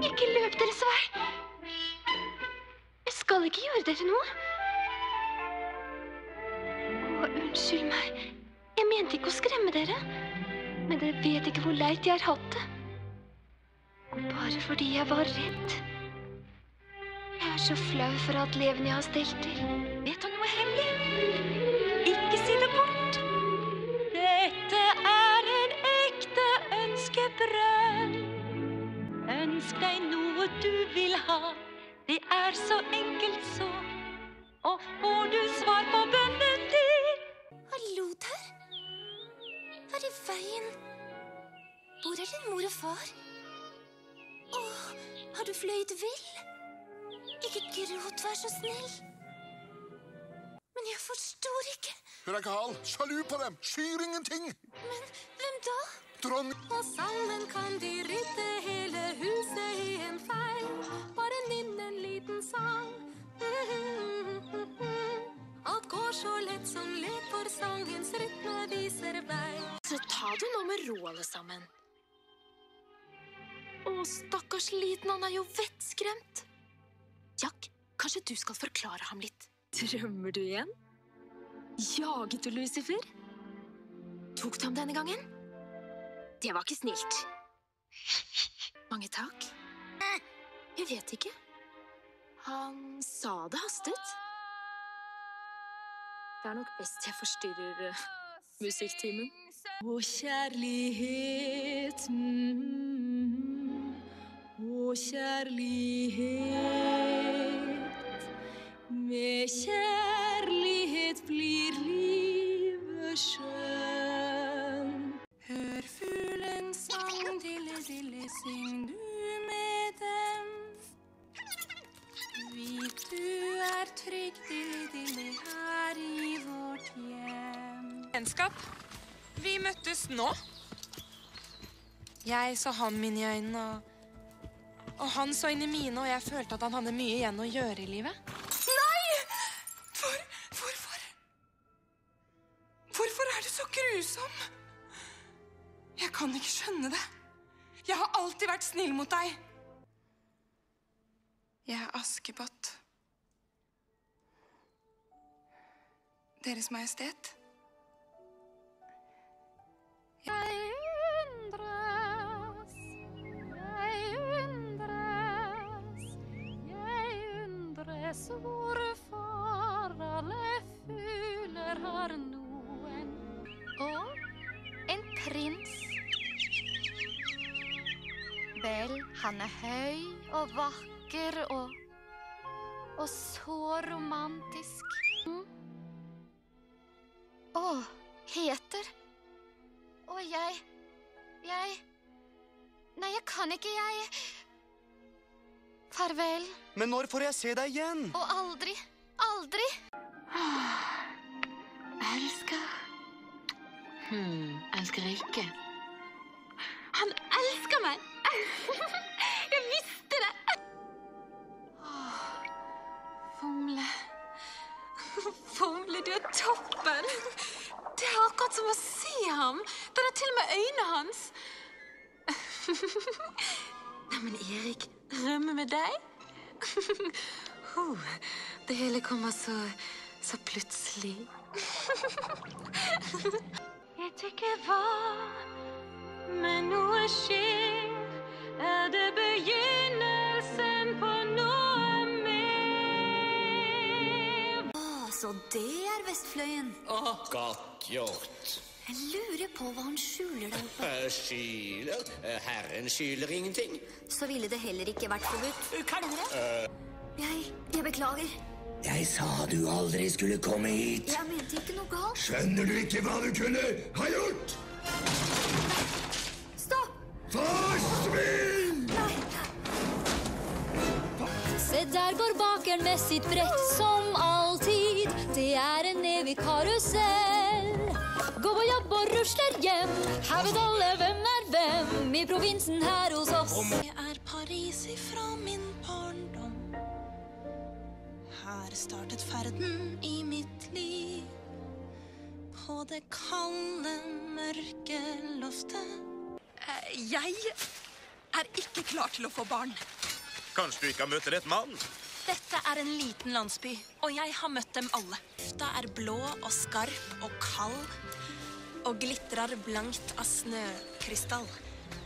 Ikke løp deres vei. Jeg skal ikke gjøre dere noe. Å, unnskyld meg. Jeg mente ikke å skremme dere. Men dere vet ikke hvor leit jeg har hatt det. Bare fordi jeg var redd. Jeg er så flau for alt leven jeg har stelt til. Det er så enkelt så. Og får du svar på bønnen din Hallo der. Hva er i veien? Hvor er din mor og far? Åh, har du fløyet vill? Ikke gråt, vær så snill. Men jeg forstår ikke. Hun er gal. Sjalu på dem. Skyr ingenting. Men hvem da? Dronning Og sammen kan de rydde hele huset i en fei. En sang. Alt går så lett som lek, for sangens rytme viser vei. Så ta det nå med ro, alle sammen. Å, stakkars liten, han er jo vettskremt. Jack, kanskje du skal forklare ham litt. Drømmer du igjen? Jaget du Lucifer? Tok du ham denne gangen? Det var ikke snilt. Mange takk. Jeg vet ikke. Han sa det hastet. Det er nok best jeg forstyrrer eh, musikktimen. Å, kjærlighet mm, Å, kjærlighet Med kjærlighet blir livet skjønt. Vennskap. Vi møttes nå. Jeg så han inn i øynene, og, og han så inn i mine, og jeg følte at han hadde mye igjen å gjøre i livet. Nei! For, hvorfor? Hvorfor er du så grusom? Jeg kan ikke skjønne det. Jeg har alltid vært snill mot deg. Jeg er Askepott. Deres Majestet. Han er høy og vakker og og så romantisk. Mm. Å, heter og jeg Jeg Nei, jeg kan ikke, jeg Farvel. Men når får jeg se deg igjen? Og aldri, aldri. Elsker. Hmm, elsker ikke. Fomle, du er toppen. Det er akkurat som å se ham. Den er til og med øynene hans. Neimen, Erik, rømme med deg? Oh, Det hele kommer så, så plutselig. Vet ikke hva, men noe skjer. Er det begynnelsen så det er Vestfløyen. Oh, godt gjort. Jeg lurer på hva han skjuler der oppe. Skjuler? Skyler? Eh, Herren skyler ingenting. Så ville det heller ikke vært forbudt. Kan dere? Jeg, jeg beklager. Jeg sa du aldri skulle komme hit. Jeg mente ikke noe galt. Skjønner du ikke hva du kunne ha gjort? Stopp! Forsvinn! Se, der går bakeren med sitt brett som alltid. Evig karusell. Gå på jobb og rusler hjem. Her vet alle hvem er hvem i provinsen her hos oss. Det er Paris ifra min barndom. Her startet ferden i mitt liv. På det kalde, mørke loftet. Eh, Jeg er ikke klar til å få barn. Kanskje du ikke har møtt rett mann? Dette er en liten landsby, og jeg har møtt dem alle. Lufta er blå og skarp og kald, og glitrer blankt av snøkrystall.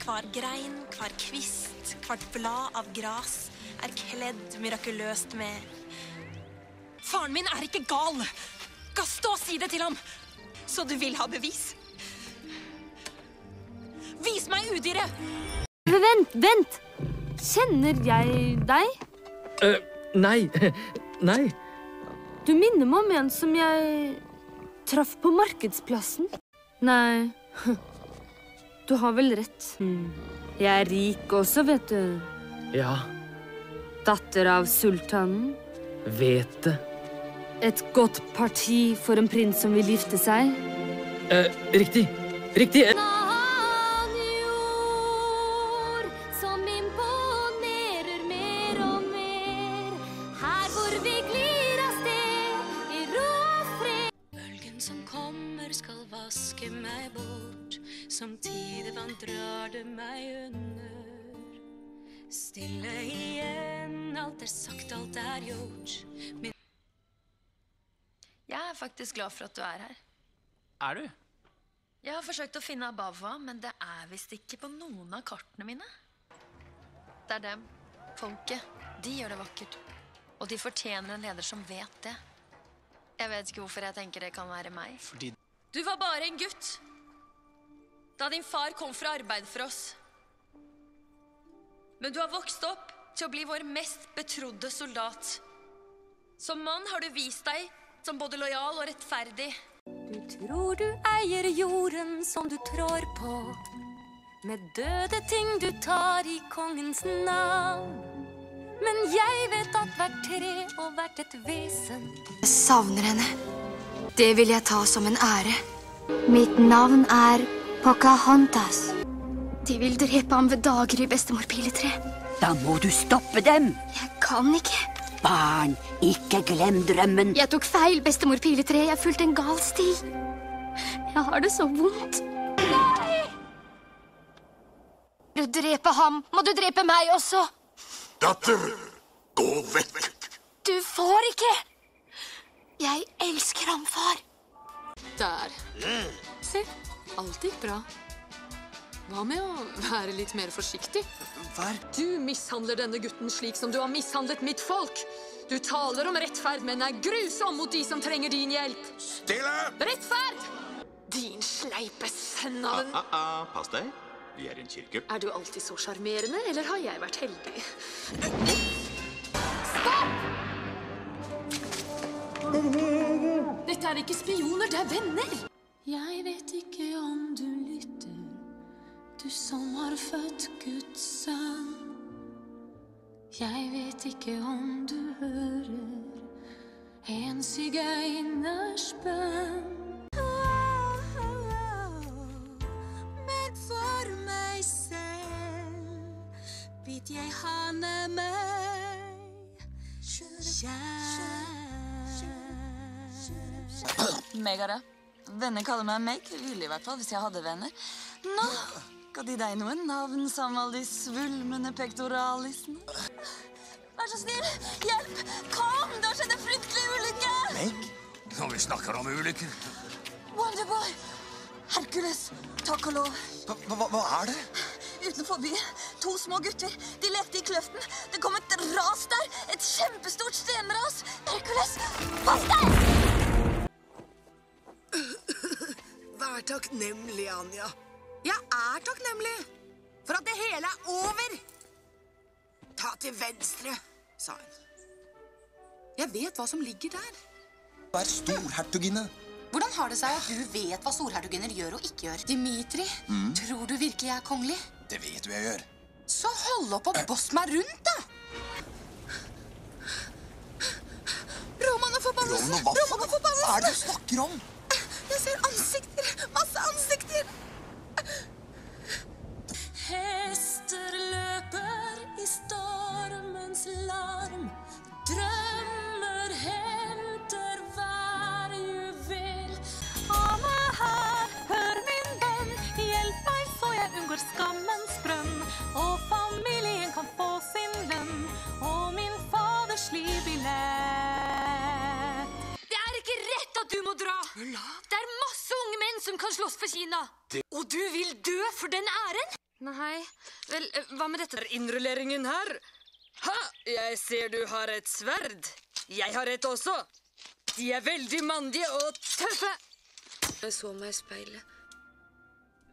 Hver grein, hver kvist, hvert blad av gras er kledd mirakuløst med Faren min er ikke gal! Gastå, si det til ham! Så du vil ha bevis? Vis meg udyret! Vent, vent! Kjenner jeg deg? Eh, nei. Nei. Du minner meg om en som jeg traff på markedsplassen. Nei, du har vel rett. Jeg er rik også, vet du. Ja, Datter av sultanen. vet det. Et godt parti for en prins som vil gifte seg. Eh, riktig. Riktig. En Stille igjen, alt er sagt, alt er gjort. Min Jeg er faktisk glad for at du er her. Er du? Jeg har forsøkt å finne Abava, men det er visst ikke på noen av kartene mine. Det er dem. Folket. De gjør det vakkert. Og de fortjener en leder som vet det. Jeg vet ikke hvorfor jeg tenker det kan være meg. Fordi Du var bare en gutt da din far kom for arbeid for oss. Men du har vokst opp til å bli vår mest betrodde soldat. Som mann har du vist deg som både lojal og rettferdig. Du tror du eier jorden som du trår på. Med døde ting du tar i kongens navn. Men jeg vet at hvert tre og hvert et vesen Jeg savner henne. Det vil jeg ta som en ære. Mitt navn er Pocahontas. De vil drepe ham ved daggry, bestemor Piletre. Da må du stoppe dem. Jeg kan ikke. Barn, ikke glem drømmen. Jeg tok feil, bestemor Piletre. Jeg fulgte en gal sti. Jeg har det så vondt. Nei! Du dreper ham, må du drepe meg også. Datter, gå vekk. Du får ikke. Jeg elsker ham, far. Der. Se, alt gikk bra. Hva med å være litt mer forsiktig? Vær Du mishandler denne gutten slik som du har mishandlet mitt folk. Du taler om rettferd, men er grusom mot de som trenger din hjelp. Stille! Rettferd! Din sleipe sønn av en Ah, ah, pass deg. Vi er i en kirke. Er du alltid så sjarmerende, eller har jeg vært heldig? Stopp! Dette er ikke spioner, det er venner. Jeg vet ikke om du lytter, du som har født Guds sønn. Jeg vet ikke om du hører en sigøyners bønn. Men for meg selv bit jeg hane meg Kjær Megara Venner kaller meg Meg. Ville i hvert fall hvis jeg hadde venner. Nå, ga de deg noen navn som alle de svulmende pektoralisene? Vær så snill, hjelp! Kom! Det har skjedd en fryktelig ulykke! Meg? Når vi snakker om ulykker. Wonderboy! Hercules! Takk og lov. Hva, hva er det? Utenfor byen. To små gutter. De lekte i kløften. Det kom et ras der. Et kjempestort stenras. Hercules, pass deg! Vær takknemlig, Anja. Jeg er takknemlig for at det hele er over. Ta til venstre, sa hun. Jeg vet hva som ligger der. Hva er storhertuginne? Hvordan har det seg at du vet hva storhertuginner gjør og ikke gjør? Dimitri, Mm. tror du virkelig jeg er kongelig? Det vet du jeg gjør. Så hold opp og boss meg rundt, da! Roman og forbannelsen! Roman, hva Roman og forbannelsen! Hva er det du snakker om? Jeg ser ansikter! Masse ansikter! Hester løper i stormens larm. Drømmer henter hver juvel. Han meg her, hør min bønn. Hjelp meg så jeg unngår skammens brønn. Og familien kan få sin lønn. Og min faders liv i lett. Det er ikke rett at du må dra. Det er masse unge menn som kan slåss for Kina. Og du vil dø for den æren? Nei, vel, eh, hva med dette? Innrulleringen her. Ha! Jeg ser du har et sverd. Jeg har et også. De er veldig mandige og tøffe. Jeg så meg i speilet.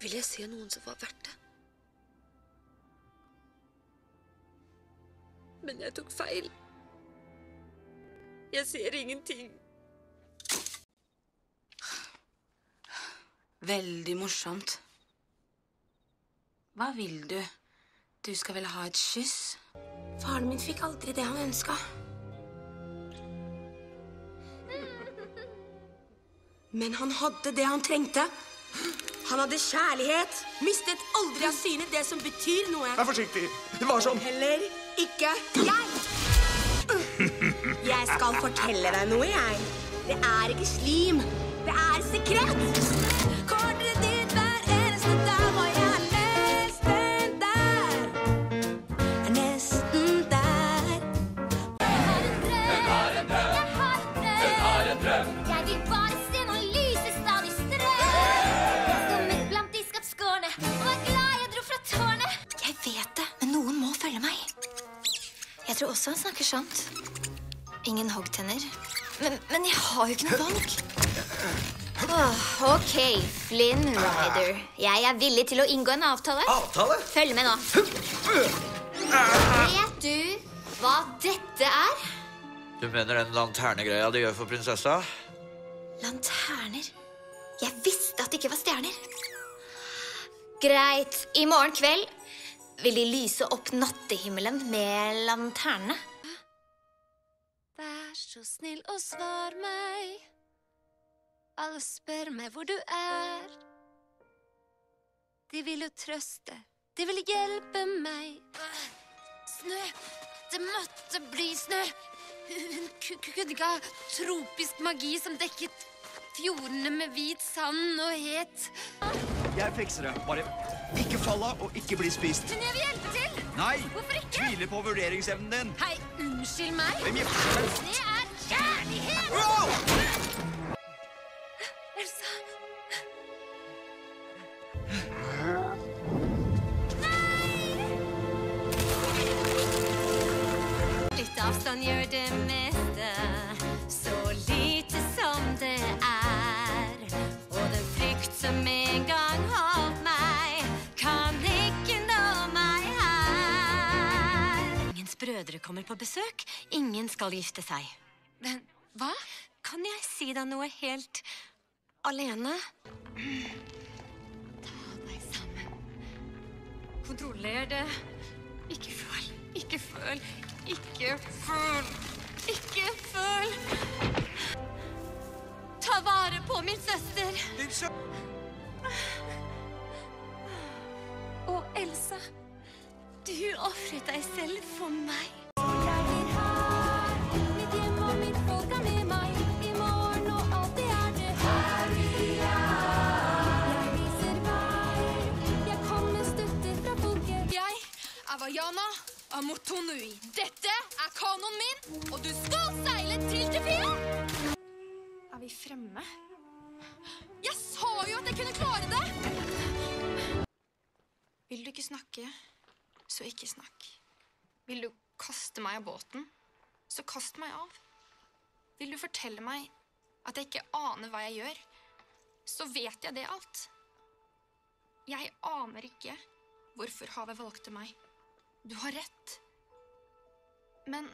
Vil jeg se noen som var verdt det? Men jeg tok feil. Jeg ser ingenting. Veldig morsomt. Hva vil du? Du skal vel ha et kyss? Faren min fikk aldri det han ønska. Men han hadde det han trengte. Han hadde kjærlighet. Mistet aldri av syne det som betyr noe. Vær forsiktig. Det var sånn. Heller ikke jeg. Jeg skal fortelle deg noe, jeg. Det er ikke slim. Det er sekret. Tror også han snakker sant. Ingen hoggtenner. Men, men jeg har jo ikke noe valg. Oh, ok, Flynn Rider. Jeg er villig til å inngå en avtale. Avtale? Følg med nå. Vet du hva dette er? Du mener den lanternegreia de gjør for prinsessa? Lanterner. Jeg visste at det ikke var stjerner. Greit. I morgen kveld vil de lyse opp nattehimmelen med lanterne. Vær så snill og svar meg. Alle spør meg hvor du er. De vil jo trøste, de vil hjelpe meg. Snø! Det måtte bli snø! Hun ku- ku- kunne ikke ha tropisk magi som dekket fjordene med hvit sand og het. Jeg fikser det. Bare ikke fall av og ikke bli spist. Men jeg vil hjelpe til! Nei! Hvorfor ikke? Tviler på vurderingsevnen din. Hei, unnskyld meg. Hvem gifter seg? Det er kjærlighet! Elsa. Nei! Litt avstand gjør det brødre kommer på besøk, ingen skal gifte seg. Men hva? Kan jeg si deg noe helt alene? Ta deg sammen. Kontroller det. Ikke føl, ikke føl, ikke føl, ikke føl. Ta vare på min søster. Din sø... du ofret deg selv for meg. Jeg er Vaiana Amotonui. Dette er kanoen min, og du skal seile til Tefia! Er vi fremme? Jeg sa jo at jeg kunne klare det! Vil du ikke snakke, så ikke snakk. Vil du kaste meg av båten, så kast meg av. Vil du fortelle meg at jeg ikke aner hva jeg gjør, så vet jeg det alt. Jeg aner ikke hvorfor havet valgte meg. Du har rett. Men